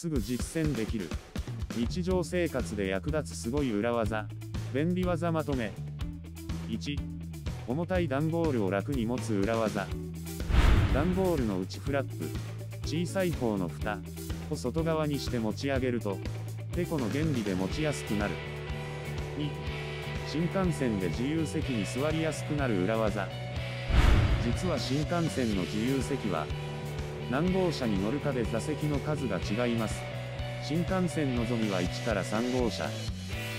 すぐ実践できる。日常生活で役立つすごい裏技。便利技まとめ。1、重たい段ボールを楽に持つ裏技。段ボールの内フラップ、小さい方の蓋を外側にして持ち上げると、テコの原理で持ちやすくなる。2、新幹線で自由席に座りやすくなる裏技。実は新幹線の自由席は、何号車に乗るかで座席の数が違います。新幹線のぞみは1から3号車、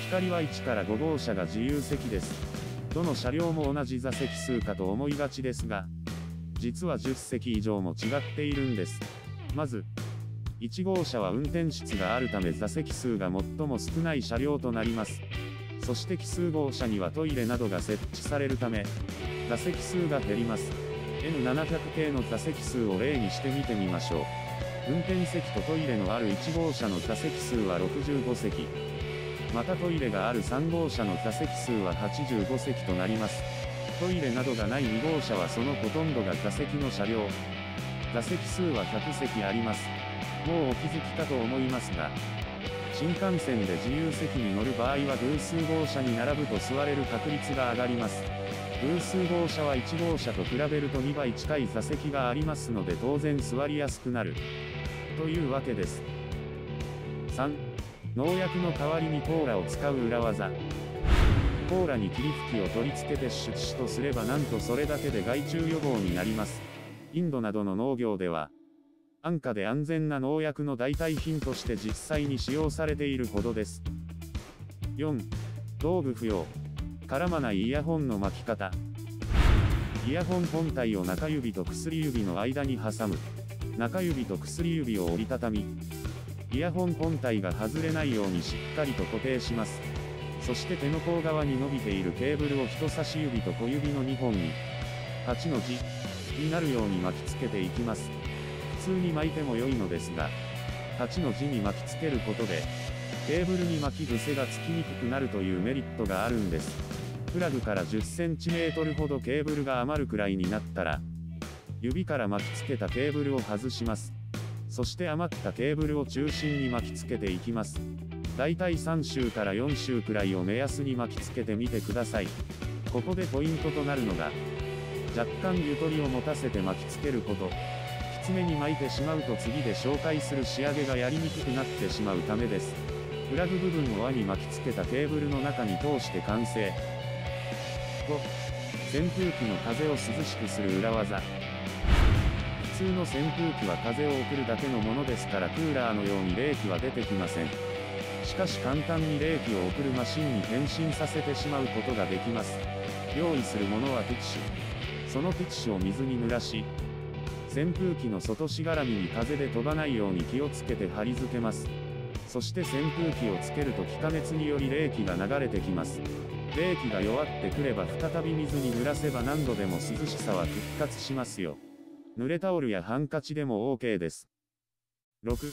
光は1から5号車が自由席です。どの車両も同じ座席数かと思いがちですが、実は10席以上も違っているんです。まず、1号車は運転室があるため座席数が最も少ない車両となります。そして奇数号車にはトイレなどが設置されるため、座席数が減ります。N700 系の座席数を例にして見てみましょう。運転席とトイレのある1号車の座席数は65席。またトイレがある3号車の座席数は85席となります。トイレなどがない2号車はそのほとんどが座席の車両。座席数は100席あります。もうお気づきかと思いますが、新幹線で自由席に乗る場合は偶数号車に並ぶと座れる確率が上がります。偶数号車は1号車と比べると2倍近い座席がありますので当然座りやすくなる。というわけです。3. 農薬の代わりにコーラを使う裏技。コーラに霧吹きを取り付けてシュッシュとすればなんとそれだけで害虫予防になります。インドなどの農業では、安価で安全な農薬の代替品として実際に使用されているほどです。4. 道具不要。絡まないイヤホンの巻き方。イヤホン本体を中指と薬指の間に挟む。中指と薬指を折りたたみ、イヤホン本体が外れないようにしっかりと固定します。そして手の甲側に伸びているケーブルを人差し指と小指の2本に、8の字になるように巻きつけていきます。普通に巻いても良いのですが、8の字に巻きつけることで、ケーブルに巻き癖がつきにくくなるというメリットがあるんです。プラグから 10cm ほどケーブルが余るくらいになったら、指から巻きつけたケーブルを外します。そして余ったケーブルを中心に巻きつけていきます。だいたい3周から4周くらいを目安に巻きつけてみてください。ここでポイントとなるのが、若干ゆとりを持たせて巻きつけること。きつめに巻いてしまうと次で紹介する仕上げがやりにくくなってしまうためです。プラグ部分を輪に巻きつけたケーブルの中に通して完成。5. 扇風機の風を涼しくする裏技。普通の扇風機は風を送るだけのものですからクーラーのように冷気は出てきません。しかし簡単に冷気を送るマシンに変身させてしまうことができます。用意するものはティッシュ。そのティッシュを水に濡らし、扇風機の外しがらみに風で飛ばないように気をつけて貼り付けます。そして扇風機をつけると気化熱により冷気が流れてきます。冷気が弱ってくれば再び水に濡らせば何度でも涼しさは復活しますよ。濡れタオルやハンカチでも OK です。6.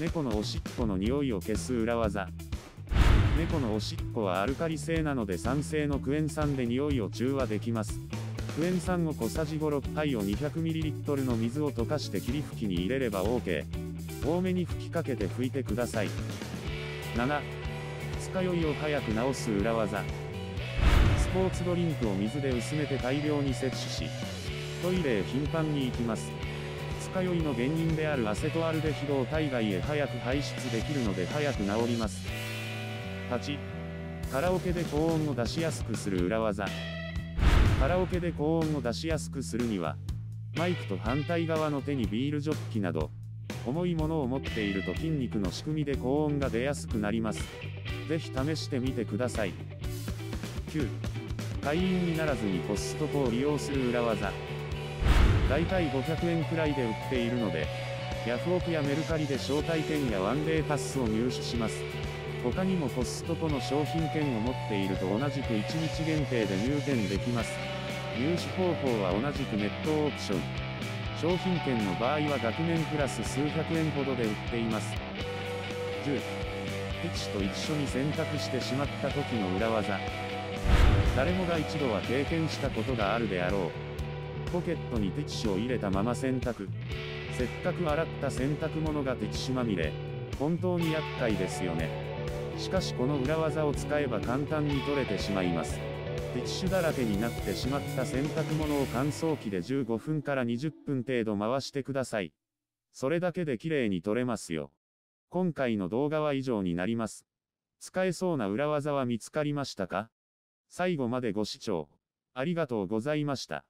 猫のおしっこの匂いを消す裏技。猫のおしっこはアルカリ性なので酸性のクエン酸で匂いを中和できます。クエン酸を小さじ5、6杯を 200ml の水を溶かして霧吹きに入れれば OK。多めに吹きかけて拭いてください。7. 二日酔いを早く治す裏技。スポーツドリンクを水で薄めて大量に摂取し、トイレへ頻繁に行きます。二日酔いの原因であるアセトアルデヒドを体外へ早く排出できるので早く治ります。8. カラオケで高音を出しやすくする裏技。カラオケで高音を出しやすくするには、マイクと反対側の手にビールジョッキなど、重いものを持っていると筋肉の仕組みで高音が出やすくなります。ぜひ試してみてください。9. 会員にならずにコストコを利用する裏技。だいたい500円くらいで売っているので、ヤフオクやメルカリで招待券やワンデーパスを入手します。他にもコストコの商品券を持っていると同じく1日限定で入店できます。入手方法は同じくネットオークション。商品券の場合は学年プラス数百円ほどで売っています。10. ティッシュと一緒に洗濯してしまった時の裏技。誰もが一度は経験したことがあるであろう。ポケットにティッシュを入れたまま洗濯。せっかく洗った洗濯物がティッシュまみれ。本当に厄介ですよね。しかしこの裏技を使えば簡単に取れてしまいます。ティッシュだらけになってしまった洗濯物を乾燥機で15分から20分程度回してください。それだけで綺麗に取れますよ。今回の動画は以上になります。使えそうな裏技は見つかりましたか？最後までご視聴ありがとうございました。